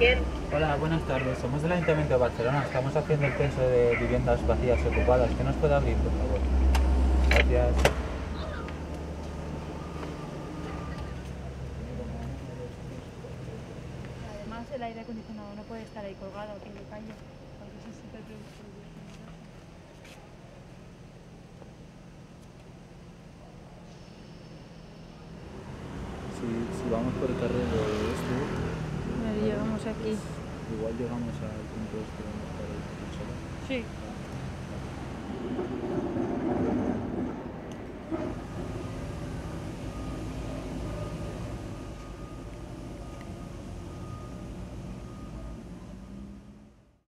¿Quién? Hola, buenas tardes. Somos del Ayuntamiento de Barcelona. Estamos haciendo el censo de viviendas vacías y ocupadas. ¿Qué nos puede abrir, por favor? Gracias. Además, el aire acondicionado no puede estar ahí colgado aquí en la calle. Porque eso que si vamos por el carril de este, Lo llevamos aquí. igual llegamos al punto este donde está el. Sí.